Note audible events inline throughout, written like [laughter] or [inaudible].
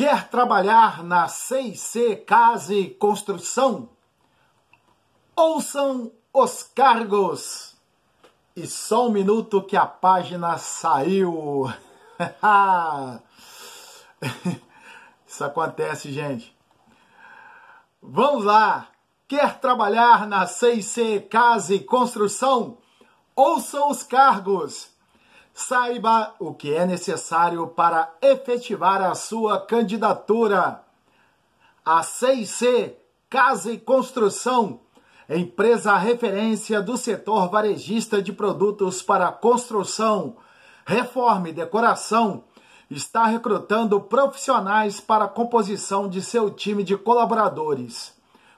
Quer trabalhar na CIC Casa e Construção? Ouçam os cargos. E só um minuto que a página saiu. [laughs] Isso acontece, gente. Vamos lá. Quer trabalhar na CIC Casa e Construção? Ouça os cargos. Saiba o que é necessário para efetivar a sua candidatura. A CIC Casa e Construção, empresa referência do setor varejista de produtos para construção, reforma e decoração, está recrutando profissionais para a composição de seu time de colaboradores.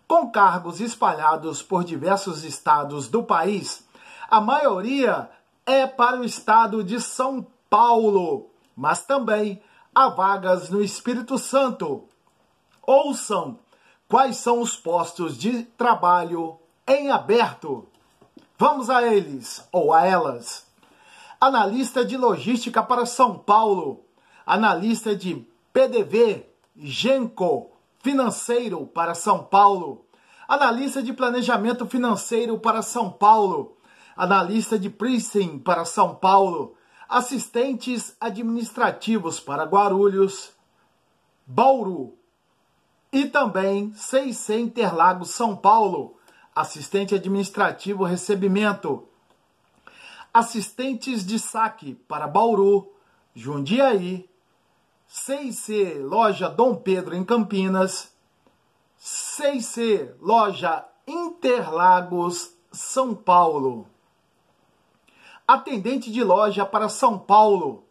Com cargos espalhados por diversos estados do país, a maioria é para o estado de São Paulo, mas também há vagas no Espírito Santo. Ouçam quais são os postos de trabalho em aberto. Vamos a eles ou a elas. Analista de logística para São Paulo, analista de PDV, Genco, financeiro para São Paulo, analista de planejamento financeiro para São Paulo, analista de Pristin para São Paulo, assistentes administrativos para Guarulhos, Bauru e também CIC Interlagos São Paulo, assistente administrativo recebimento, assistentes de saque para Bauru, Jundiaí, CIC Loja Dom Pedro em Campinas, CIC Loja Interlagos São Paulo atendente de loja para São Paulo,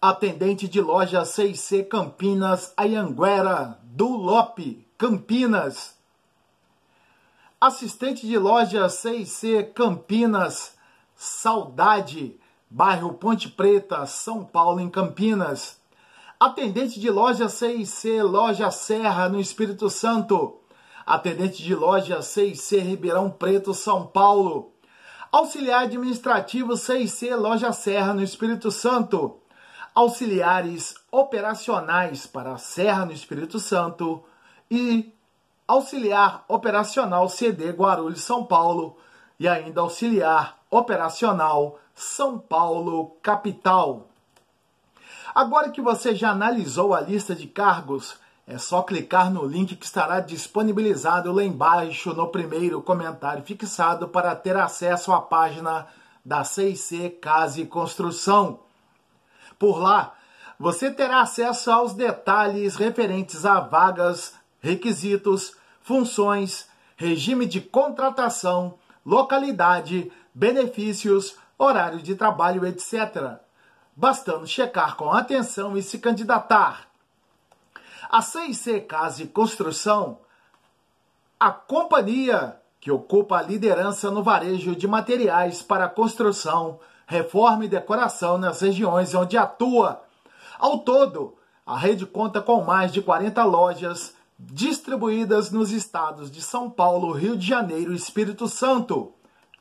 atendente de loja 6C Campinas, Ayanguera, do Lope, Campinas, assistente de loja 6C Campinas, Saudade, bairro Ponte Preta, São Paulo, em Campinas, atendente de loja 6C Loja Serra, no Espírito Santo, atendente de loja 6C Ribeirão Preto, São Paulo, Auxiliar administrativo CIC Loja Serra no Espírito Santo. Auxiliares operacionais para a Serra no Espírito Santo e auxiliar operacional CD Guarulhos São Paulo e ainda auxiliar operacional São Paulo capital. Agora que você já analisou a lista de cargos é só clicar no link que estará disponibilizado lá embaixo no primeiro comentário fixado para ter acesso à página da CIC Casa e Construção. Por lá, você terá acesso aos detalhes referentes a vagas, requisitos, funções, regime de contratação, localidade, benefícios, horário de trabalho, etc. Bastando checar com atenção e se candidatar. A CIC Casa e Construção, a companhia que ocupa a liderança no varejo de materiais para construção, reforma e decoração nas regiões onde atua. Ao todo, a rede conta com mais de 40 lojas distribuídas nos estados de São Paulo, Rio de Janeiro e Espírito Santo.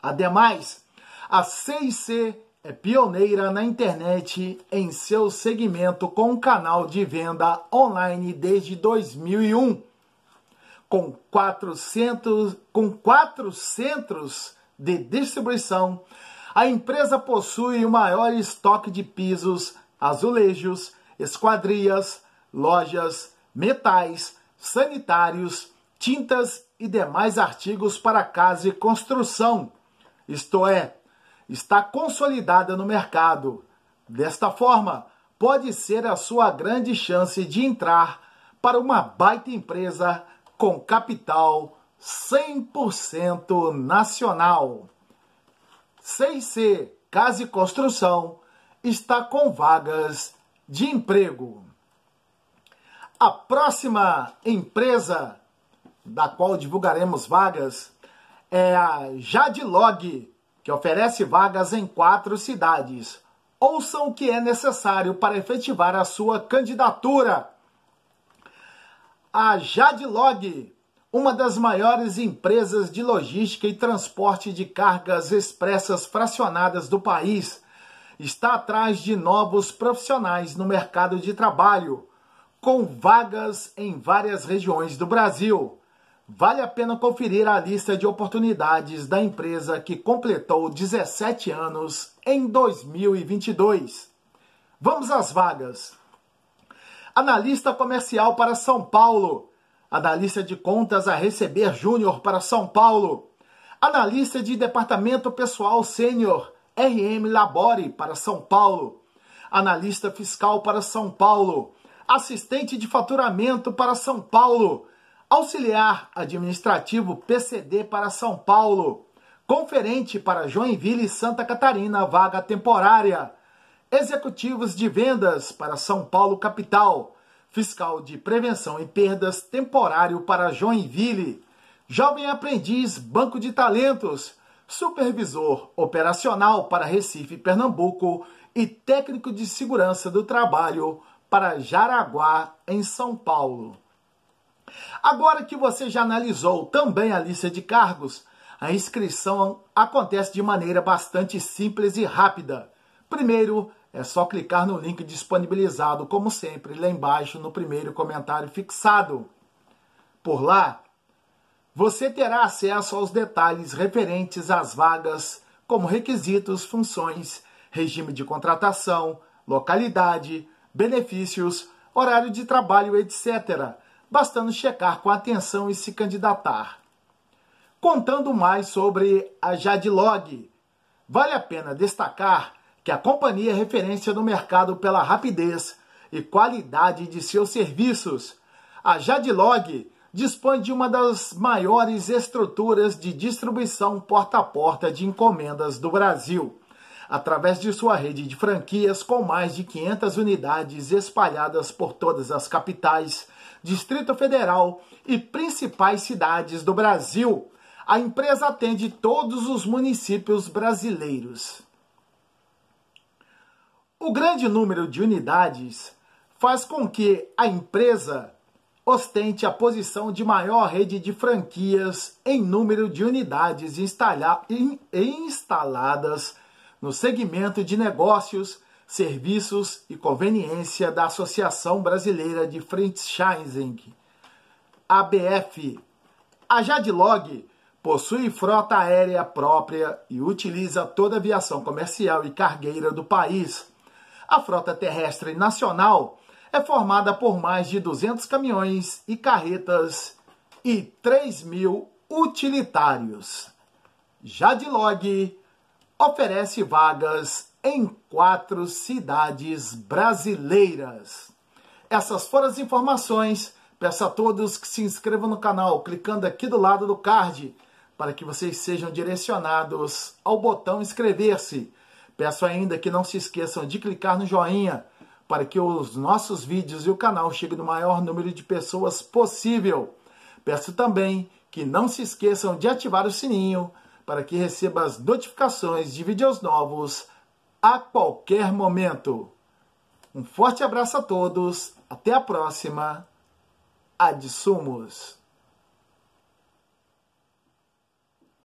Ademais, a CIC é pioneira na internet em seu segmento com um canal de venda online desde 2001. Com, 400, com quatro centros de distribuição, a empresa possui o maior estoque de pisos, azulejos, esquadrias, lojas, metais, sanitários, tintas e demais artigos para casa e construção. Isto é, está consolidada no mercado. Desta forma, pode ser a sua grande chance de entrar para uma baita empresa com capital 100% nacional. CIC Casa e Construção está com vagas de emprego. A próxima empresa da qual divulgaremos vagas é a Jadlog que oferece vagas em quatro cidades. Ouçam o que é necessário para efetivar a sua candidatura. A Jadlog, uma das maiores empresas de logística e transporte de cargas expressas fracionadas do país, está atrás de novos profissionais no mercado de trabalho, com vagas em várias regiões do Brasil. Vale a pena conferir a lista de oportunidades da empresa que completou 17 anos em 2022. Vamos às vagas. Analista comercial para São Paulo. Analista de contas a receber júnior para São Paulo. Analista de departamento pessoal sênior RM Labore para São Paulo. Analista fiscal para São Paulo assistente de faturamento para São Paulo, auxiliar administrativo PCD para São Paulo, conferente para Joinville e Santa Catarina, vaga temporária, executivos de vendas para São Paulo capital, fiscal de prevenção e perdas temporário para Joinville, jovem aprendiz banco de talentos, supervisor operacional para Recife, Pernambuco e técnico de segurança do trabalho para Jaraguá, em São Paulo. Agora que você já analisou também a lista de cargos, a inscrição acontece de maneira bastante simples e rápida. Primeiro, é só clicar no link disponibilizado, como sempre, lá embaixo no primeiro comentário fixado. Por lá, você terá acesso aos detalhes referentes às vagas, como requisitos, funções, regime de contratação, localidade, benefícios, horário de trabalho, etc., bastando checar com atenção e se candidatar. Contando mais sobre a Jadlog, vale a pena destacar que a companhia é referência no mercado pela rapidez e qualidade de seus serviços. A Jadlog dispõe de uma das maiores estruturas de distribuição porta a porta de encomendas do Brasil através de sua rede de franquias com mais de 500 unidades espalhadas por todas as capitais, Distrito Federal e principais cidades do Brasil. A empresa atende todos os municípios brasileiros. O grande número de unidades faz com que a empresa ostente a posição de maior rede de franquias em número de unidades instaladas no segmento de negócios, serviços e conveniência da Associação Brasileira de Franchising, ABF. A Jadlog possui frota aérea própria e utiliza toda a aviação comercial e cargueira do país. A frota terrestre nacional é formada por mais de 200 caminhões e carretas e 3 mil utilitários. Jadlog oferece vagas em quatro cidades brasileiras. Essas foram as informações. Peço a todos que se inscrevam no canal clicando aqui do lado do card para que vocês sejam direcionados ao botão inscrever-se. Peço ainda que não se esqueçam de clicar no joinha para que os nossos vídeos e o canal cheguem no maior número de pessoas possível. Peço também que não se esqueçam de ativar o sininho para que receba as notificações de vídeos novos a qualquer momento. Um forte abraço a todos, até a próxima. Ad Sumos.